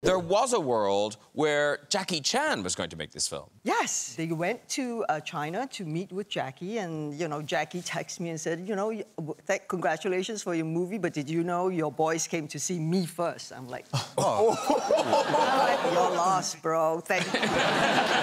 There was a world where Jackie Chan was going to make this film. Yes, they went to uh, China to meet with Jackie, and you know, Jackie texted me and said, you know, congratulations for your movie, but did you know your boys came to see me first? I'm like, oh, I'm like, you're lost, bro. Thank you.